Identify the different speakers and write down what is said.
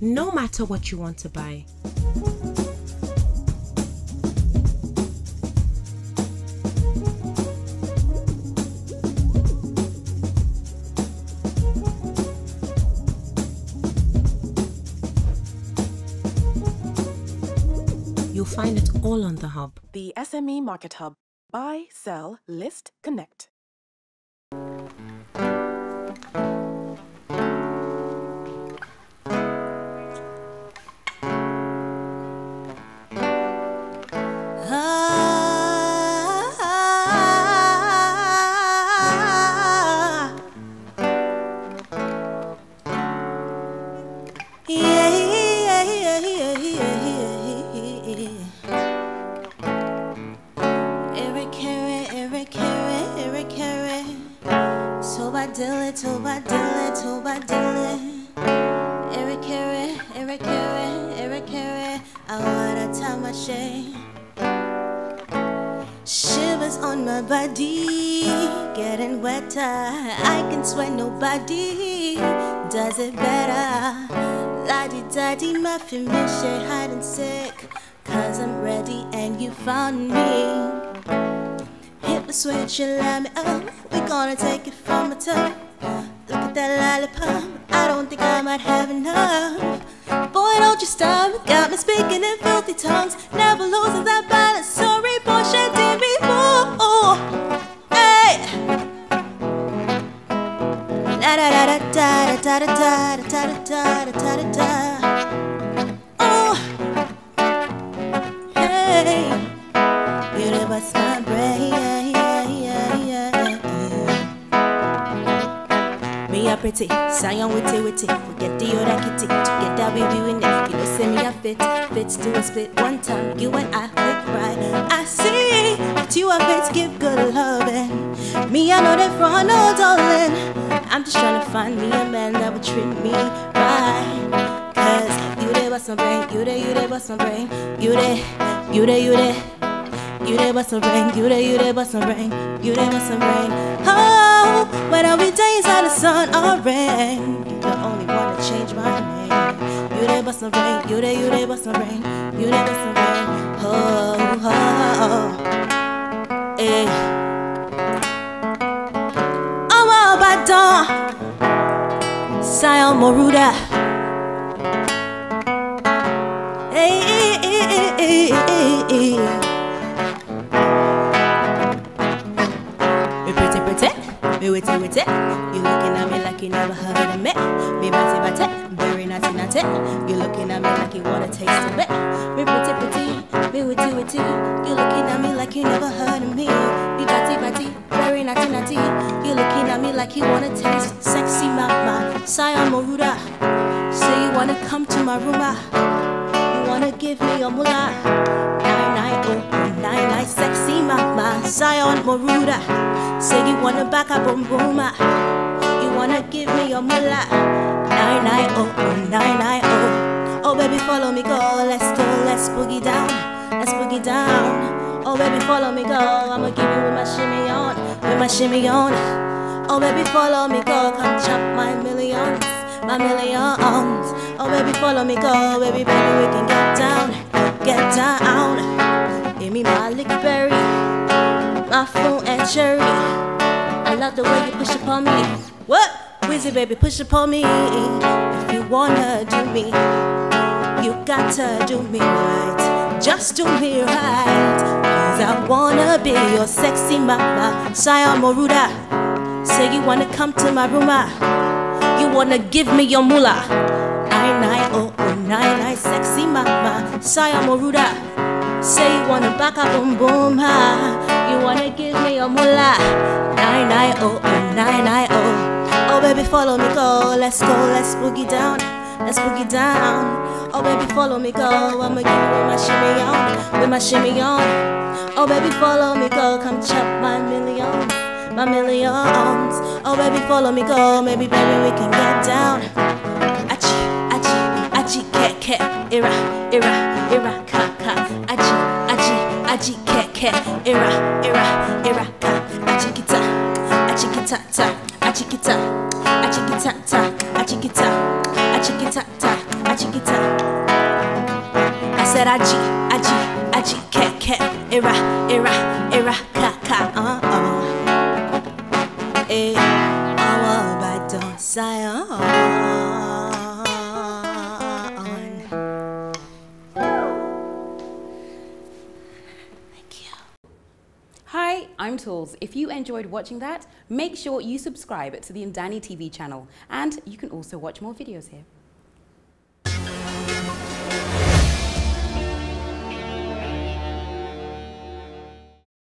Speaker 1: no matter what you want to buy. You'll find it all on the hub.
Speaker 2: The SME Market Hub. Buy, sell, list, connect.
Speaker 3: Body, getting wetter. I can sweat nobody does it better. La di da di muffin, share hide and sick. Cause I'm ready and you found me. Hit the switch and let me up. We gonna take it from the top. Look at that lollipop. I don't think I might have enough. Boy, don't you stop. Got me speaking in filthy tongues. Never losing that balance. Da da da da da da da da da da da da da. Oh. Hey. You done bust my brain. Me a pretty, Sion witty witty. Forget the other kitty. Together we doing it. You know, say me a fit, fits to a split. One time, you and I click right. I see that you are fit, give good loving. Me, I know that for no darling. I'm just trying to find me a man that would treat me right. Cause you there bust my brain, you there, you there bust my brain, you there, you there, you there. You there bust my brain, you there, you there bust my brain, you there bust my brain. Oh, when are we days out the sun or rain? You the only one to change my name. You there bust my brain, you there, you there bust my brain, you there bust my brain. Oh, Moruda. Hey, hey, hey. Me pretty pretty, me witty witty. You looking at me like you never heard of me. Me batty batty, very naughty naughty. You looking at me like you wanna taste of it. Me pretty pretty, me witty witty. You looking at me like you never heard of me. Me batty batty, very naughty naughty. You looking at me like you wanna taste. Saeon Moruda, say you wanna come to my room. ah. You wanna give me your moolah? Nine nine oh nine nine sexy mama. Saeon Moruda. Say you wanna back up boom boom. ah. You wanna give me your moolah? Nine nine oh nine nine oh. Oh baby follow me go. Let's go. Let's boogie down. Let's boogie down. Oh baby follow me go. I'ma give you with my shimmy on. With my shimmy on. Oh baby follow me go. Come chop my millions. My millions. Oh baby follow me go. Baby baby we can get down. Get down. Give me my lick berry, my phone and cherry. I love the way you push upon me. What? Wizzy baby, push upon me. If you wanna do me, you got to do me right. Just do me right. Cause I wanna be your sexy mama. Saeon Moruda. Say you wanna come to my room. ah. You wanna give me your moolah. Nine nine oh oh nine nine sexy mama. Saeon Moruda. Say you wanna back up boom boom ha. You wanna give me your moolah. Nine nine oh oh nine nine oh. Oh baby follow me go. Let's go. Let's boogie down. Let's boogie down. Oh baby follow me go. I'ma give you my shimmy on. With my shimmy on. Oh baby follow me go. Come chop my millions. My millions. Oh baby follow me go. Maybe baby we can get down. Achi, achi, achi, ke, ke, ira, ira, ira, ka, ka, achi, achi, achi, ke, ke, ira, ira, ira, ka, achi, kita, achi, kita, ta, achi, kita, achi, kita, ta, achi, kita, achi, kita, ta, chikita. I said aji, aji, aji, ke, ke, era, era, era, ka,
Speaker 4: Tools. If you enjoyed watching that, make sure you subscribe to the Ndani TV channel and you can also watch more videos here.